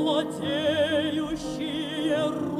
золотеющие руки.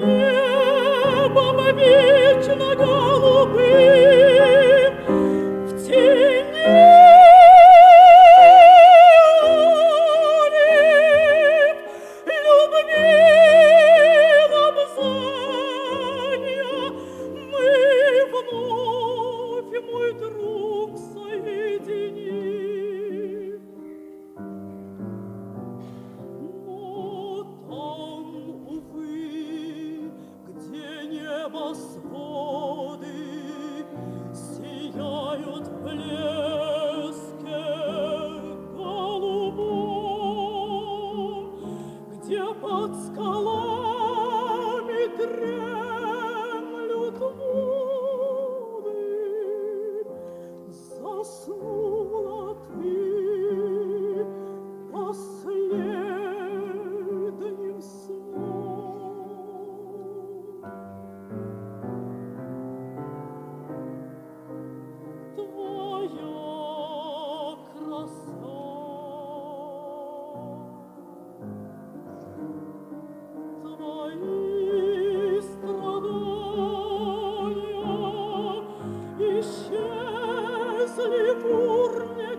Mm-hmm. bolso se ne pur ne